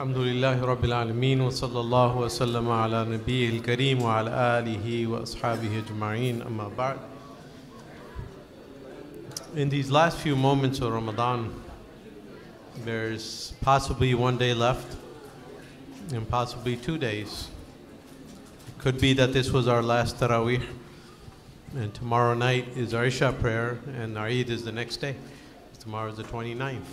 الحمد لله رب العالمين وصلى الله وسلم على نبيه الكريم وعلى آله وأصحابه أجمعين أما بعد In these last few moments of Ramadan there's possibly one day left and possibly two days It could be that this was our last Taraweeh and tomorrow night is our Isha prayer and our Eid is the next day tomorrow is the 29th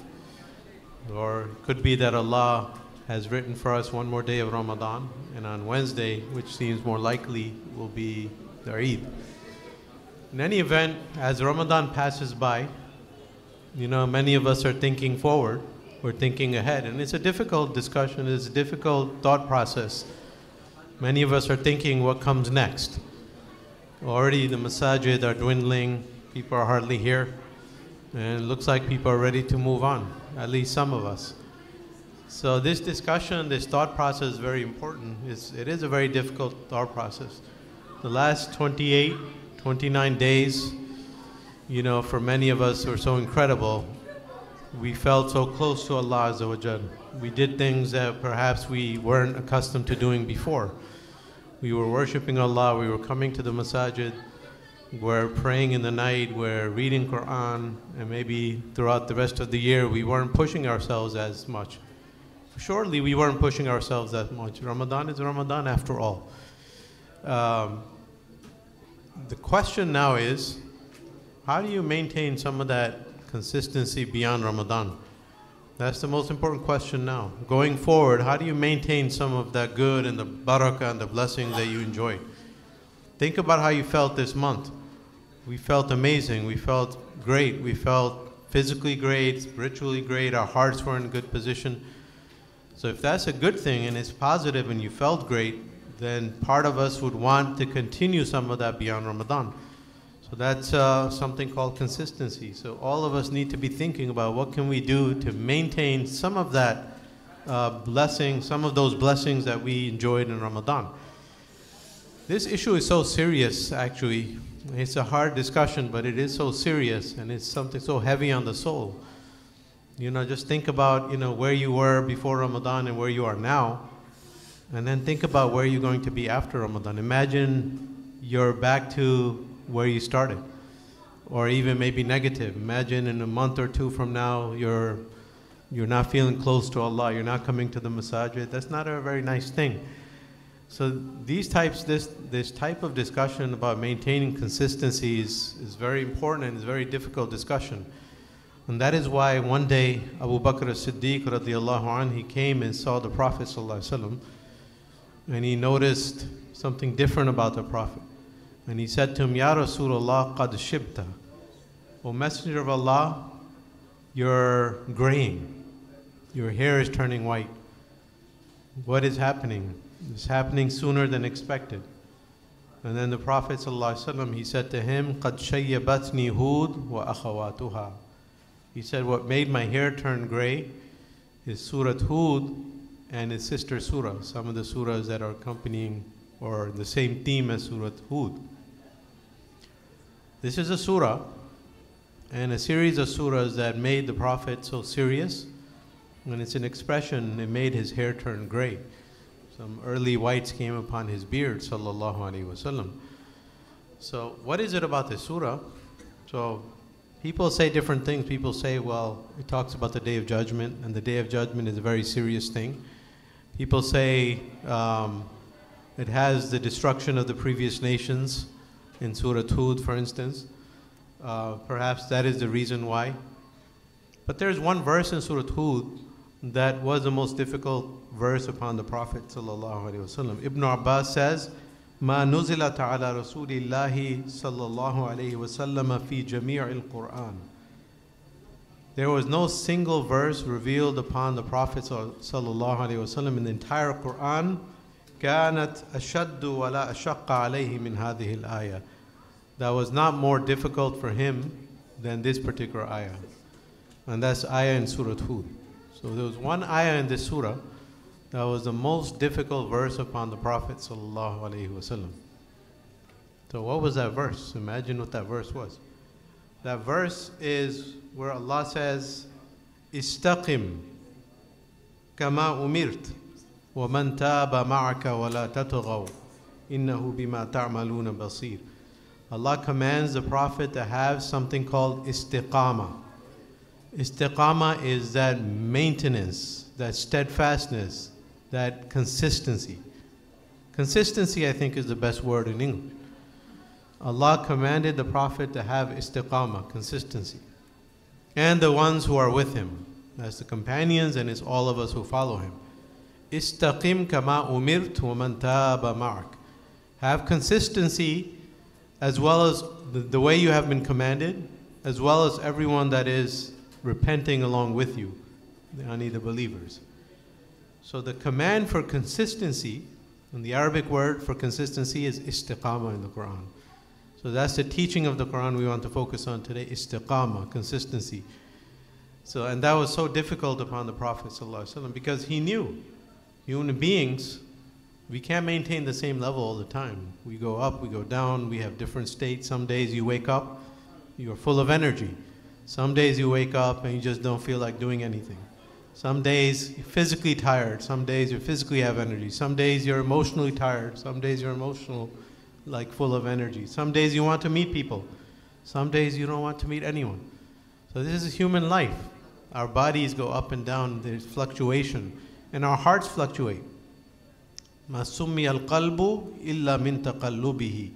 or it could be that Allah has written for us one more day of Ramadan, and on Wednesday, which seems more likely, will be the Eid. In any event, as Ramadan passes by, you know, many of us are thinking forward, we're thinking ahead, and it's a difficult discussion, it's a difficult thought process. Many of us are thinking what comes next. Already the masajid are dwindling, people are hardly here, and it looks like people are ready to move on, at least some of us. So this discussion, this thought process is very important. It's, it is a very difficult thought process. The last 28, 29 days, you know, for many of us were so incredible. We felt so close to Allah Azza wa. We did things that perhaps we weren't accustomed to doing before. We were worshiping Allah, we were coming to the masajid, we're praying in the night, we're reading Quran, and maybe throughout the rest of the year we weren't pushing ourselves as much. Surely we weren't pushing ourselves that much. Ramadan is Ramadan after all. Um, the question now is how do you maintain some of that consistency beyond Ramadan? That's the most important question now. Going forward, how do you maintain some of that good and the barakah and the blessings that you enjoy? Think about how you felt this month. We felt amazing. We felt great. We felt physically great, spiritually great. Our hearts were in good position. So if that's a good thing and it's positive and you felt great, then part of us would want to continue some of that beyond Ramadan. So that's uh, something called consistency. So all of us need to be thinking about what can we do to maintain some of that uh, blessing, some of those blessings that we enjoyed in Ramadan. This issue is so serious, actually. It's a hard discussion, but it is so serious and it's something so heavy on the soul. You know, just think about, you know, where you were before Ramadan and where you are now. And then think about where you're going to be after Ramadan. Imagine you're back to where you started. Or even maybe negative. Imagine in a month or two from now you're you're not feeling close to Allah, you're not coming to the masajid. That's not a very nice thing. So these types, this, this type of discussion about maintaining consistency is, is very important and is a very difficult discussion. And that is why one day Abu Bakr as-Siddiq radiallahu anh, he came and saw the Prophet sallallahu and he noticed something different about the Prophet. And he said to him, Ya Rasulullah qad shibta. O Messenger of Allah, you're graying. Your hair is turning white. What is happening? It's happening sooner than expected. And then the Prophet ﷺ, he said to him, قَدْ شَيَّبَتْنِي هُودْ وَأَخَوَاتُهَا he said, what made my hair turn gray is Surah Hud and its sister surah, some of the surahs that are accompanying or the same theme as Surah Hud. This is a surah and a series of surahs that made the Prophet so serious. And it's an expression, it made his hair turn gray. Some early whites came upon his beard, sallallahu alaihi wasallam. So, what is it about this surah? So, people say different things. People say, well, it talks about the day of judgment, and the day of judgment is a very serious thing. People say um, it has the destruction of the previous nations in Surah Hud, for instance. Uh, perhaps that is the reason why. But there's one verse in Surah Hud that was the most difficult verse upon the Prophet ﷺ. Ibn Abbas says, ما نزلت على رسول الله صلى الله عليه وسلم في جميع القرآن. There was no single verse revealed upon the Prophet صلى الله عليه وسلم in the entire Quran كانت أشد ولا أشق عليه من هذه الآية. That was not more difficult for him than this particular ayah. And that's ayah in Surah Hud. So there was one ayah in this surah that was the most difficult verse upon the Prophet wasallam. So what was that verse? Imagine what that verse was. That verse is where Allah says, Istaqim kama umirt wa man taba ma'aka wa la tatagaw innahu bima ta'maluna basir. Allah commands the Prophet to have something called istiqama. Istiqama is that maintenance, that steadfastness, that consistency. Consistency, I think, is the best word in English. Allah commanded the Prophet to have istiqama, consistency. And the ones who are with him, as the companions, and it's all of us who follow him. Istaqim kama umirt wa man taba ma'ak. Have consistency as well as the, the way you have been commanded, as well as everyone that is repenting along with you, only the believers. So the command for consistency, and the Arabic word for consistency is istiqama in the Quran. So that's the teaching of the Quran we want to focus on today, istiqama, consistency. So and that was so difficult upon the Prophet ﷺ because he knew human beings we can't maintain the same level all the time. We go up, we go down, we have different states. Some days you wake up, you're full of energy. Some days you wake up and you just don't feel like doing anything. Some days you're physically tired, some days you physically have energy, some days you're emotionally tired, some days you're emotional, like full of energy. Some days you want to meet people, some days you don't want to meet anyone. So this is human life. Our bodies go up and down, there's fluctuation, and our hearts fluctuate. Al qalbu illa min taqallubihi.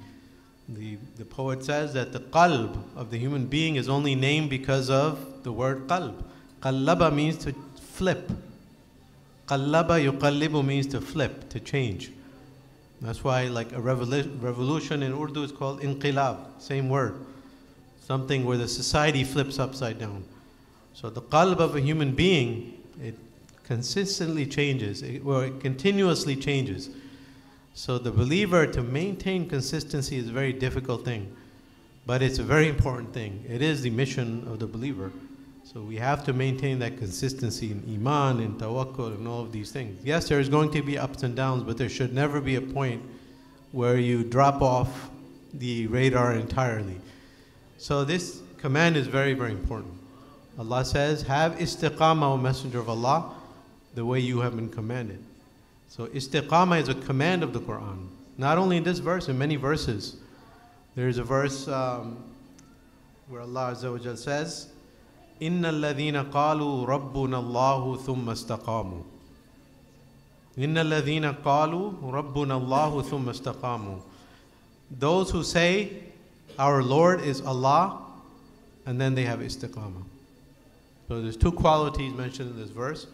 The, the poet says that the qalb of the human being is only named because of the word qalb. Qallaba means to flip. Qallaba yuqallibu means to flip, to change. That's why like a revolu- revolution in Urdu is called inqilab, same word. Something where the society flips upside down. So the qalb of a human being, it consistently changes, it, or it continuously changes. So the believer to maintain consistency is a very difficult thing, but it's a very important thing. It is the mission of the believer. So we have to maintain that consistency in iman, in tawakkul, and all of these things. Yes, there is going to be ups and downs, but there should never be a point where you drop off the radar entirely. So this command is very, very important. Allah says, "Have istiqama, O Messenger of Allah, the way you have been commanded." So istiqama is a command of the Quran. Not only in this verse, in many verses. There's a verse um, where Allah Azza wa says, إن الذين قالوا ربنا الله ثم استقاموا إن الذين قالوا ربنا الله ثم استقاموا Those who say our Lord is Allah and then they have istiqama. So there's two qualities mentioned in this verse.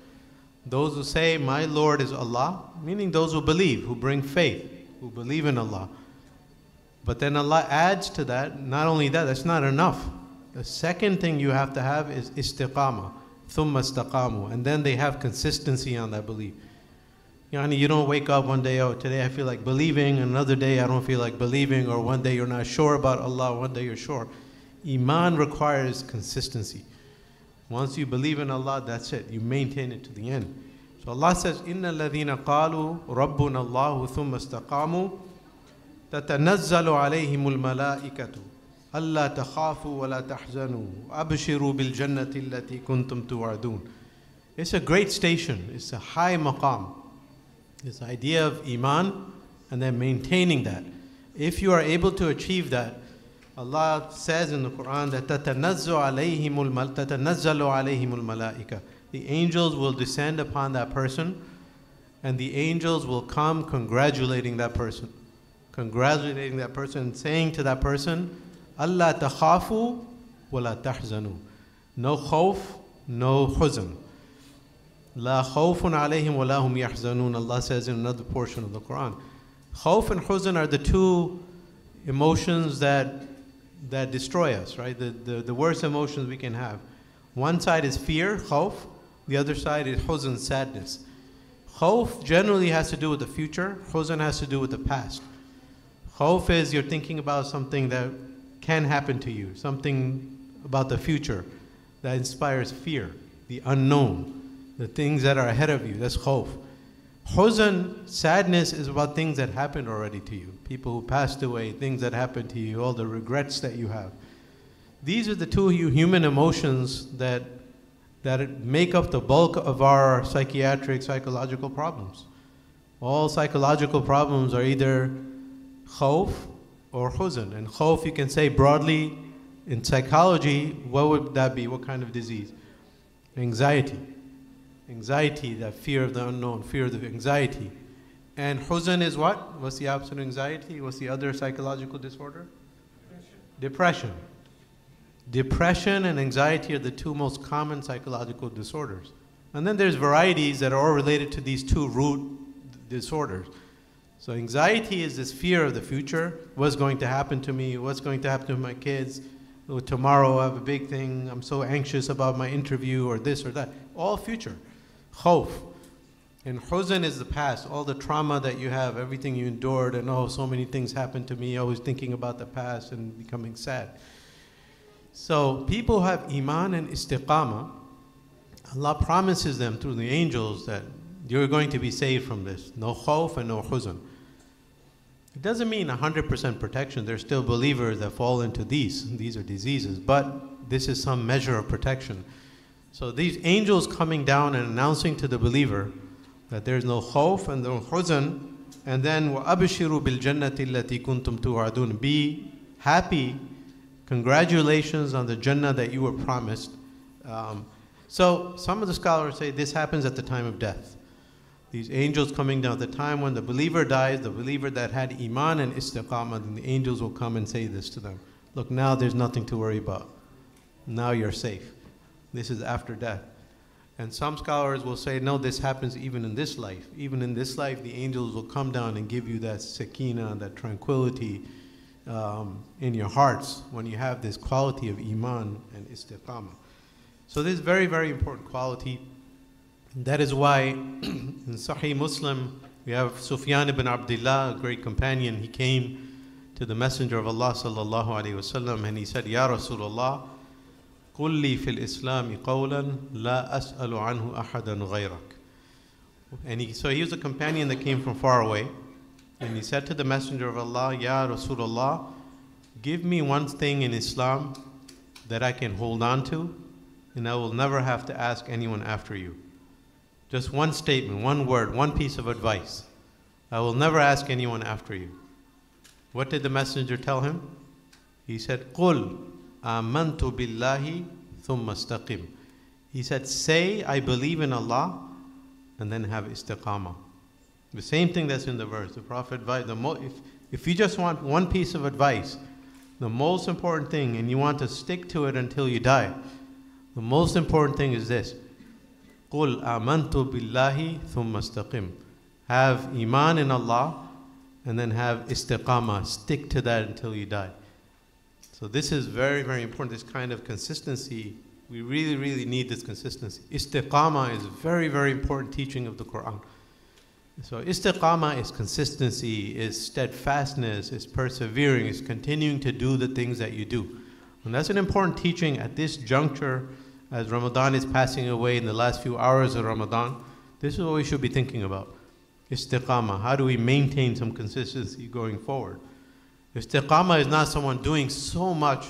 Those who say, My Lord is Allah, meaning those who believe, who bring faith, who believe in Allah. But then Allah adds to that, not only that, that's not enough. The second thing you have to have is istiqama, thumma istaqamu, and then they have consistency on that belief. Yani you don't wake up one day, oh, today I feel like believing, another day I don't feel like believing, or one day you're not sure about Allah, one day you're sure. Iman requires consistency. Once you believe in Allah, that's it. You maintain it to the end. So Allah says, إِنَّ الَّذِينَ قَالُوا رَبُّنَا اللَّهُ ثُمَّ اسْتَقَامُوا تَتَنَزَّلُ عَلَيْهِمُ الْمَلَائِكَةُ أَلَّا تَخَافُوا وَلَا تَحْزَنُوا وَأَبْشِرُوا بِالْجَنَّةِ الَّتِي كُنْتُمْ تُوعَدُونَ It's a great station. It's a high maqam. This idea of iman and then maintaining that. If you are able to achieve that, Allah says in the Quran that تَتَنَزَّلُ عَلَيْهِمُ الْمَلَائِكَةُ تَتَنَزَّلُ عَلَيْهِمُ الْمَلَائِكَةُ The angels will descend upon that person and the angels will come congratulating that person. Congratulating that person, saying to that person, Allah takhafu wala tahzanu. No khawf, no huzn. La khawfun alayhim wa lahum yahzanun. Allah says in another portion of the Quran. Khawf and huzn are the two emotions that that destroy us, right? The, the, the worst emotions we can have. One side is fear, khawf. The other side is huzn, sadness. Khawf generally has to do with the future. Huzn has to do with the past. Khawf is you're thinking about something that can happen to you, something about the future that inspires fear, the unknown, the things that are ahead of you. That's khawf. Huzn, sadness, is about things that happened already to you. People who passed away, things that happened to you, all the regrets that you have. These are the two human emotions that that make up the bulk of our psychiatric, psychological problems. All psychological problems are either khawf or huzn. And khawf, you can say broadly, in psychology, what would that be? What kind of disease? Anxiety. Anxiety, that fear of the unknown, fear of the anxiety. And huzn is what? What's the opposite of anxiety? What's the other psychological disorder? Depression. Depression and anxiety are the two most common psychological disorders. And then there's varieties that are all related to these two root disorders. So anxiety is this fear of the future. What's going to happen to me? What's going to happen to my kids? Oh, tomorrow I have a big thing. I'm so anxious about my interview or this or that. All future. Khawf. And huzn is the past, all the trauma that you have, everything you endured, and oh, so many things happened to me, always thinking about the past and becoming sad. So people who have iman and istiqamah. Allah promises them through the angels that you're going to be saved from this. No khawf and no huzn. It doesn't mean 100% protection. There's still believers that fall into these. These are diseases. But this is some measure of protection. So these angels coming down and announcing to the believer that there's no khawf and no huzn, and then وَأَبْشِرُوا بِالْجَنَّةِ الَّتِي كُنْتُمْ تُوعَدُونَ Be happy, congratulations on the Jannah that you were promised. Um, so some of the scholars say this happens at the time of death. These angels coming down at the time when the believer dies, the believer that had iman and istiqamah, then the angels will come and say this to them. Look, now there's nothing to worry about. Now you're safe. This is after death. And some scholars will say, no, this happens even in this life. Even in this life, the angels will come down and give you that sakina, that tranquility um, in your hearts when you have this quality of iman and istiqamah. So this is very, very important quality. That is why in Sahih Muslim, we have Sufyan ibn Abdullah, a great companion. He came to the Messenger of Allah sallallahu alaihi wasallam and he said, Ya Rasulullah, قل لي في الإسلام قولا لا أسأل عنه أحدا غيرك. And he, so he was a companion that came from far away. And he said to the Messenger of Allah, Ya Rasulullah, give me one thing in Islam that I can hold on to, and I will never have to ask anyone after you. Just one statement, one word, one piece of advice. I will never ask anyone after you. What did the messenger tell him? He said, قُلْ آمَنْتُ بِاللَّهِ ثُمَّ اسْتَقِمْ He said, say, I believe in Allah, and then have istiqamah. The same thing that's in the verse. The Prophet advised, the mo- if, if you just want one piece of advice, the most important thing, and you want to stick to it until you die, the most important thing is this. قُلْ آمَنْتُ بِاللَّهِ ثُمَّ اسْتَقِمْ Have iman in Allah, and then have istiqamah. Stick to that until you die. So this is very, very important, this kind of consistency. We really, really need this consistency. Istiqamah is a very, very important teaching of the Quran. So istiqamah is consistency, is steadfastness, is persevering, is continuing to do the things that you do. And that's an important teaching at this juncture as Ramadan is passing away in the last few hours of Ramadan. This is what we should be thinking about. Istiqamah. How do we maintain some consistency going forward? Istiqamah is not someone doing so much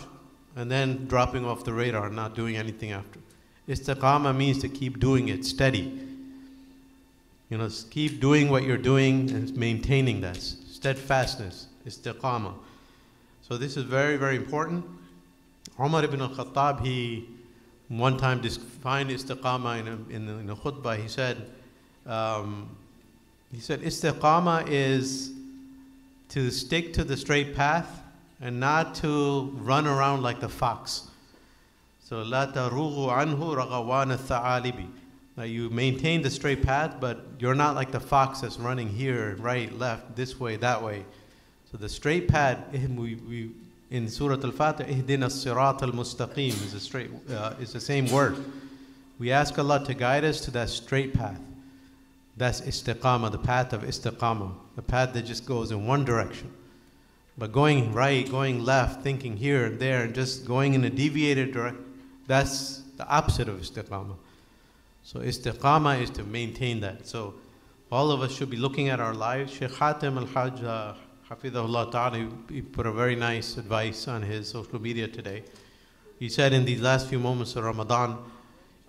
and then dropping off the radar and not doing anything after. Istiqamah means to keep doing it steady. You know, keep doing what you're doing and maintaining that steadfastness, istiqamah. So this is very, very important. Umar ibn al-Khattab, he one time defining istiqama in a, in, in khutbah, he said, um, he said, istiqama is to stick to the straight path and not to run around like the fox. So, la tarugu anhu ragawana tha'alibi. Now you maintain the straight path, but you're not like the fox that's running here, right, left, this way, that way. So the straight path, we, we, in Surah Al-Fatih, ihdina sirat al-mustaqim is, a straight, uh, is the same word. We ask Allah to guide us to that straight path. That's istiqamah, the path of istiqamah, the path that just goes in one direction. But going right, going left, thinking here and there, and just going in a deviated direction, that's the opposite of istiqamah. So istiqamah is to maintain that. So all of us should be looking at our lives. Sheikh Hatim al-Hajj, uh, Hafidahullah Ta'ala, he put a very nice advice on his social media today. He said in these last few moments of Ramadan,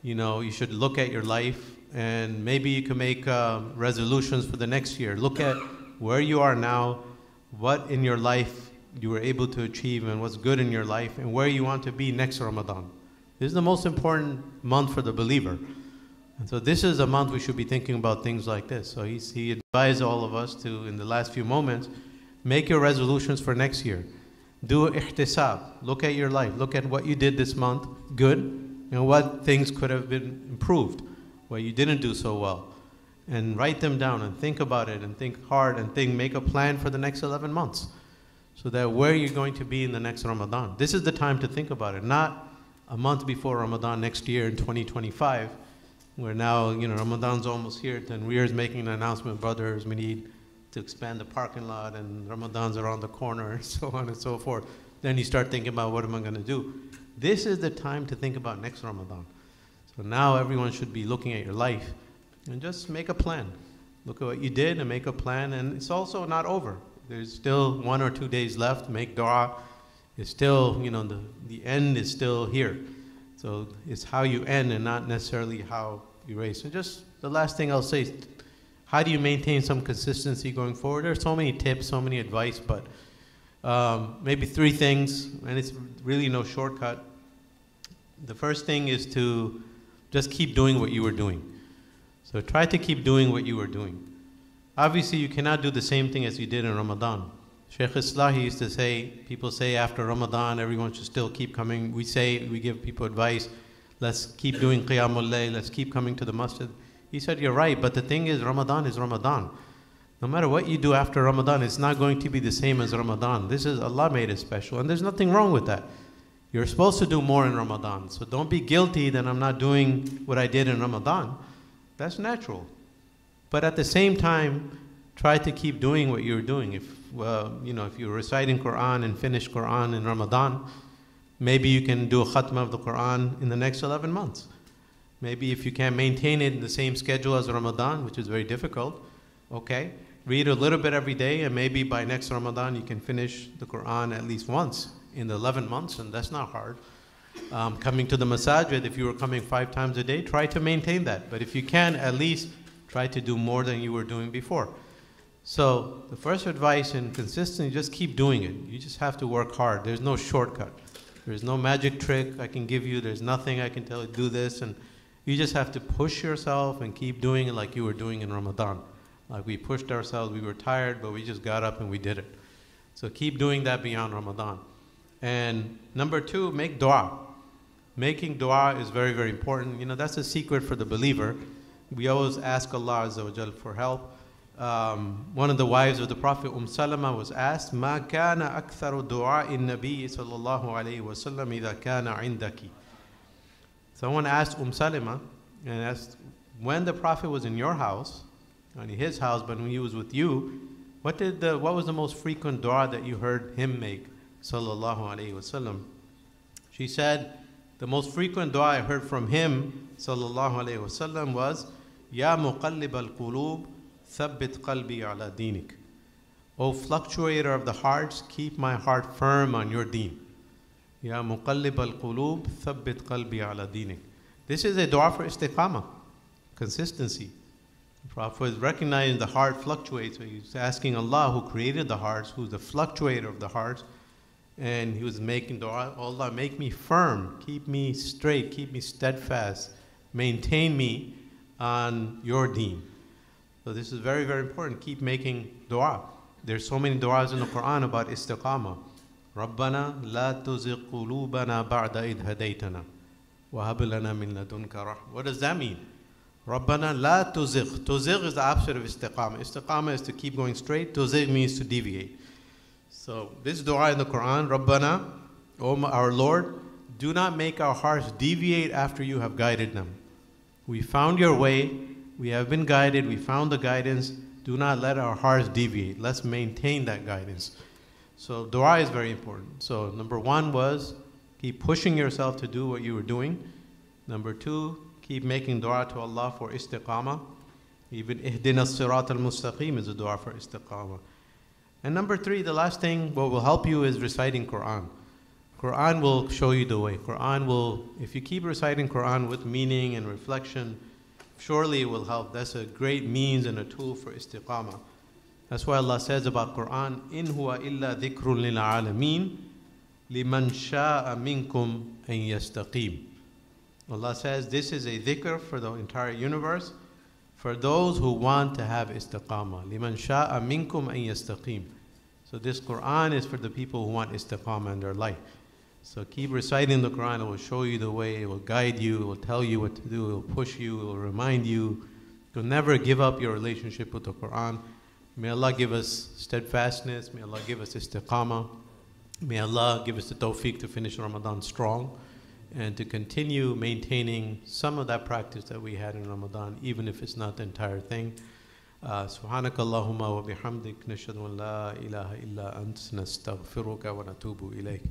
you know, you should look at your life and maybe you can make um, resolutions for the next year. Look at where you are now, what in your life you were able to achieve, and what's good in your life, and where you want to be next Ramadan. This is the most important month for the believer. And so, this is a month we should be thinking about things like this. So, he's, he advised all of us to, in the last few moments, make your resolutions for next year. Do ihtisab. Look at your life. Look at what you did this month, good, and what things could have been improved, what you didn't do so well. And write them down and think about it and think hard and think, make a plan for the next 11 months so that where you're going to be in the next Ramadan. This is the time to think about it, not a month before Ramadan next year in 2025, where now, you know, Ramadan's almost here, then we is making an announcement, brothers, we need to expand the parking lot and Ramadan's around the corner and so on and so forth. Then you start thinking about what am I going to do? This is the time to think about next Ramadan. So now everyone should be looking at your life and just make a plan. Look at what you did and make a plan. And it's also not over. There's still one or two days left. Make dua. It's still, you know, the, the end is still here. So it's how you end and not necessarily how you raise. So just the last thing I'll say how do you maintain some consistency going forward? There's so many tips, so many advice, but um, maybe three things, and it's really no shortcut. The first thing is to just keep doing what you were doing. So try to keep doing what you were doing. Obviously, you cannot do the same thing as you did in Ramadan. Sheikh Islahi used to say, people say after Ramadan, everyone should still keep coming. We say, we give people advice, let's keep doing Qiyamul Layl, let's keep coming to the masjid. He said, You're right, but the thing is, Ramadan is Ramadan. No matter what you do after Ramadan, it's not going to be the same as Ramadan. This is Allah made it special, and there's nothing wrong with that. You're supposed to do more in Ramadan. So don't be guilty that I'm not doing what I did in Ramadan. That's natural. But at the same time, try to keep doing what you're doing. If you know, if you're reciting Quran and finish Quran in Ramadan, maybe you can do a khatma of the Quran in the next 11 months. Maybe if you can't maintain it in the same schedule as Ramadan, which is very difficult, okay, read a little bit every day, and maybe by next Ramadan you can finish the Quran at least once in the 11 months, and that's not hard. Um, coming to the masajid, if you were coming five times a day, try to maintain that. But if you can, at least try to do more than you were doing before. So the first advice in consistency, just keep doing it. You just have to work hard. There's no shortcut. There's no magic trick I can give you. There's nothing I can tell you, do this. And you just have to push yourself and keep doing it like you were doing in Ramadan. Like we pushed ourselves, we were tired, but we just got up and we did it. So keep doing that beyond Ramadan. And number two, make dua. Making dua is very, very important. You know, that's a secret for the believer. We always ask Allah Azza for help. Um, one of the wives of the Prophet Umm Salama was asked, ما كان أكثر دعاء النبي صلى الله عليه وسلم إذا كان عندك. Someone asked Umm Salama and asked, when the Prophet was in your house, in his house, but when he was with you, what did the what was the most frequent dua that you heard him make? sallallahu alaihi wasallam. She said, the most frequent dua I heard from him, sallallahu alaihi wasallam, was, Ya muqallib al-qulub, thabbit qalbi ala dinik. O fluctuator of the hearts, keep my heart firm on your deen. Ya muqallib al-qulub, thabbit qalbi ala dinik. This is a dua for istiqamah, consistency. The Prophet is recognizing the heart fluctuates. So he's asking Allah, who created the hearts, who's the fluctuator of the hearts, and he was making dua, Allah, make me firm, keep me straight, keep me steadfast, maintain me on your deen. So this is very, very important. Keep making dua. There's so many du'as in the Quran about istiqamah. ربنا لا تزغ قلوبنا بعد إذ هديتنا وهب لنا من لدنك رحمة. What does that mean? ربنا لا تزغ. تزغ is the opposite of istiqamah. Istiqamah is to keep going straight. تزغ means to deviate. So this dua in the Quran, Rabbana, O our Lord, do not make our hearts deviate after you have guided them. We found your way, we have been guided, we found the guidance. Do not let our hearts deviate. Let's maintain that guidance. So dua is very important. So number one was keep pushing yourself to do what you were doing. Number two, keep making dua to Allah for istiqamah. Even ihdina sirat al-mustaqim is a dua for istiqamah. And number three, the last thing, what will help you is reciting Quran. Quran will show you the way. Quran will, if you keep reciting Quran with meaning and reflection, surely it will help. That's a great means and a tool for istiqamah. That's why Allah says about Quran, "In huwa illa dhikrun lil alameen, liman sha'a minkum an yastaqim." Allah says this is a dhikr for the entire universe, for those who want to have istiqamah. Liman sha'a minkum an yastaqim. So this Quran is for the people who want istiqamah in their life. So keep reciting the Quran. It will show you the way. It will guide you. It will tell you what to do. It will push you. It will remind you. You'll never give up your relationship with the Quran. May Allah give us steadfastness. May Allah give us istiqamah. May Allah give us the tawfiq to finish Ramadan strong and to continue maintaining some of that practice that we had in Ramadan, even if it's not the entire thing. سبحانك اللهم وبحمدك نشهد أن لا إله إلا أنت نستغفرك ونتوب إليك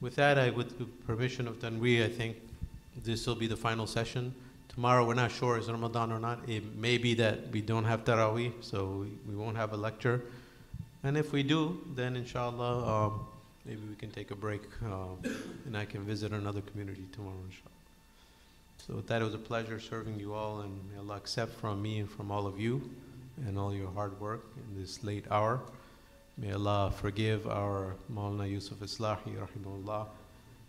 with that, I, with the permission of Tanweer, I think this will be the final session. Tomorrow, we're not sure is Ramadan or not. It may be that we don't have Taraweeh, so we, won't have a lecture. And if we do, then inshallah, um, maybe we can take a break um, and I can visit another community tomorrow, inshallah. So with that, it was a pleasure serving you all, and may Allah accept from me and from all of you and all your hard work in this late hour. May Allah forgive our Maulana Yusuf Islahi, rahimahullah,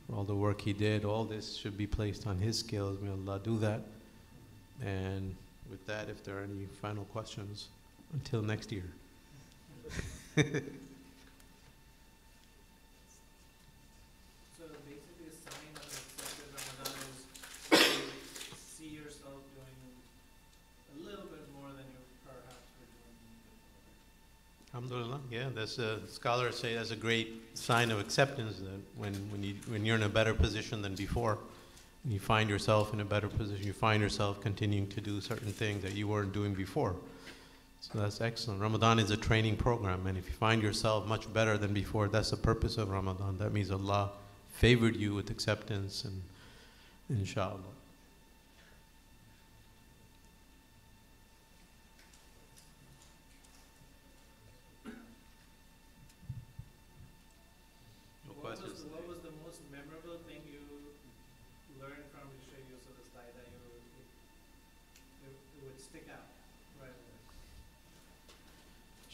for all the work he did. All this should be placed on his scales. May Allah do that. And with that, if there are any final questions, until next year. So basically, a sign of accepted Ramadan is see yourself doing a little bit more than you perhaps were doing before. Yeah, that's a, scholars say that's a great sign of acceptance that when, when, you, when you're in a better position than before, you find yourself in a better position, you find yourself continuing to do certain things that you weren't doing before. So that's excellent. Ramadan is a training program, and if you find yourself much better than before, that's the purpose of Ramadan. That means Allah favored you with acceptance and inshallah.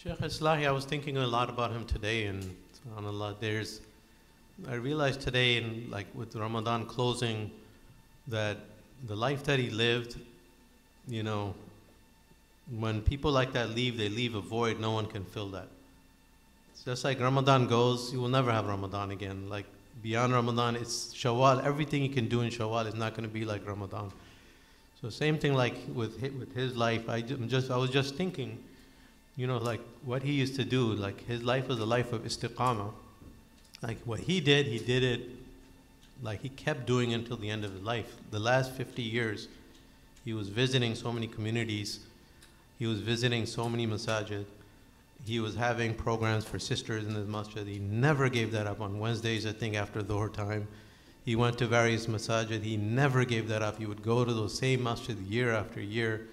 Sheikh Islahi, I was thinking a lot about him today, and subhanAllah, there's, I realized today, in like with Ramadan closing, that the life that he lived, you know, when people like that leave, they leave a void, no one can fill that. It's just like Ramadan goes, you will never have Ramadan again. Like beyond Ramadan, it's Shawwal. Everything you can do in Shawwal is not going to be like Ramadan. So same thing like with with his life. I just I was just thinking, you know, like what he used to do. Like his life was a life of istiqamah. Like what he did, he did it. Like he kept doing until the end of his life. The last 50 years, he was visiting so many communities. He was visiting so many masajid. He was having programs for sisters in the masjid. He never gave that up on Wednesdays, I think, after Dhuhr time. He went to various masajid. He never gave that up. He would go to those same masjid year after year.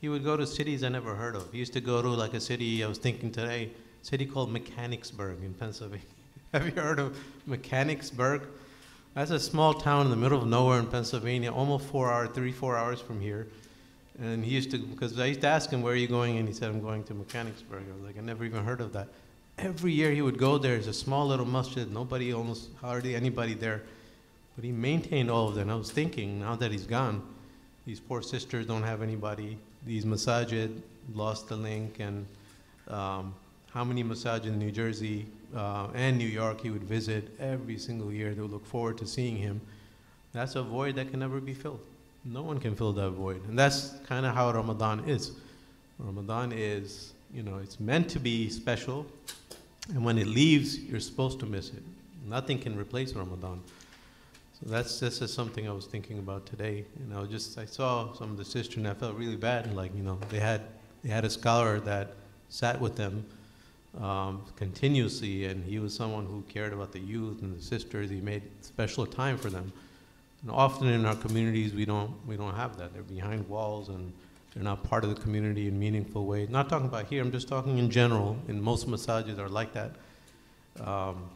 He would go to cities I never heard of. He used to go to like a city, I was thinking today, a city called Mechanicsburg in Pennsylvania. Have you heard of Mechanicsburg? That's a small town in the middle of nowhere in Pennsylvania, almost four hours, three, four hours from here. And he used to, because I used to ask him, where are you going? And he said, I'm going to Mechanicsburg. I was like, I never even heard of that. Every year he would go there. It's a small little masjid, nobody, almost hardly anybody there. But he maintained all of them. I was thinking, now that he's gone, these poor sisters don't have anybody. These masajid lost the link. And um, how many masajid in New Jersey uh, and New York he would visit every single year. They would look forward to seeing him. That's a void that can never be filled. No one can fill that void. And that's kind of how Ramadan is. Ramadan is, you know, it's meant to be special. And when it leaves, you're supposed to miss it. Nothing can replace Ramadan. So that's this is something I was thinking about today. And I just I saw some of the sisters and I felt really bad. Like, you know, they had they had a scholar that sat with them um, continuously, and he was someone who cared about the youth and the sisters. He made special time for them. And often in our communities, we don't we don't have that. They're behind walls and they're not part of the community in meaningful ways. Not talking about here. I'm just talking in general. And most masajid are like that. Um,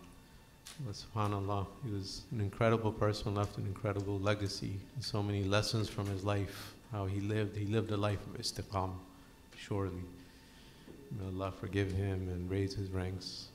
SubhanAllah, he was an incredible person, left an incredible legacy, so many lessons from his life, how he lived. He lived a life of istiqam, surely. May Allah forgive him and raise his ranks.